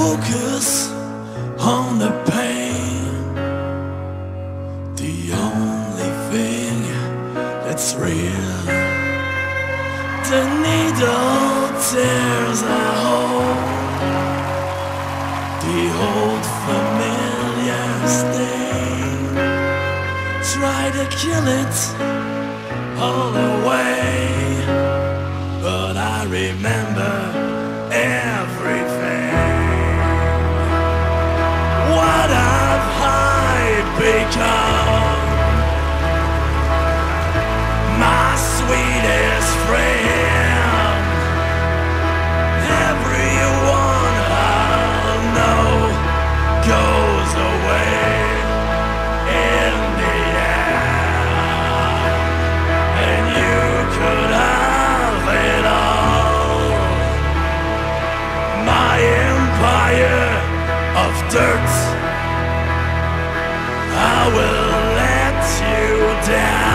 focus on the pain. The only thing that's real. The needle tears a hole. The old familiar stain. Try to kill it all away, but I remember. Empire of dirt. I will let you down.